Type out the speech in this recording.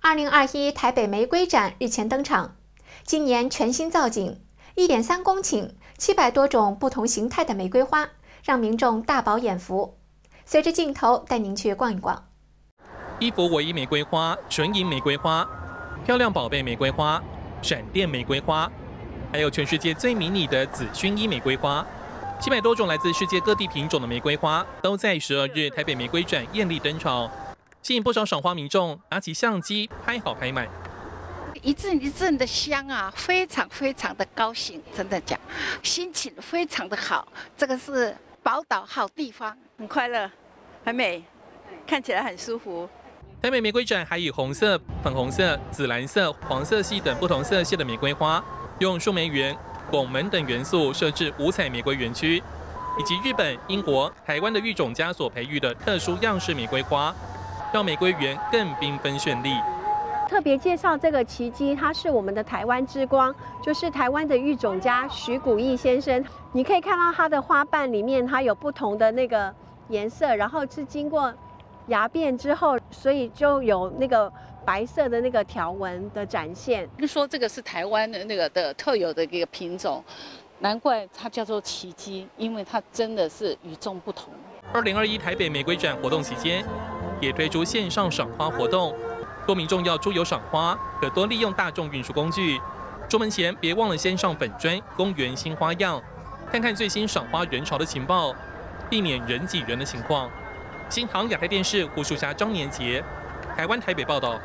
二零二一台北玫瑰展日前登场，今年全新造景，一点三公顷、七百多种不同形态的玫瑰花，让民众大饱眼福。随着镜头带您去逛一逛。一幅唯一玫瑰花、纯银玫瑰花、漂亮宝贝玫瑰花、闪电玫瑰花，还有全世界最迷你的紫薰衣玫瑰花，七百多种来自世界各地品种的玫瑰花，都在十二日台北玫瑰展艳丽登场。吸引不少赏花民众拿起相机拍好拍满，一阵一阵的香啊，非常非常的高兴，真的讲，心情非常的好。这个是宝岛好地方，很快乐，很美，看起来很舒服。台北玫瑰展还以红色、粉红色、紫蓝色、黄色系等不同色系的玫瑰花，用树莓园、拱门等元素设置五彩玫瑰园区，以及日本、英国、台湾的育种家所培育的特殊样式玫瑰花。让玫瑰园更缤纷绚丽。特别介绍这个奇迹，它是我们的台湾之光，就是台湾的育种家徐谷义先生。你可以看到它的花瓣里面，它有不同的那个颜色，然后是经过芽变之后，所以就有那个白色的那个条纹的展现。就说这个是台湾的那个的特有的一个品种，难怪它叫做奇迹，因为它真的是与众不同。二零二一台北玫瑰展活动期间。也推出线上赏花活动，若民众要出游赏花，可多利用大众运输工具。出门前别忘了先上本专公园新花样，看看最新赏花人潮的情报，避免人挤人的情况。新唐亚太电视胡树霞、张年杰，台湾台北报道。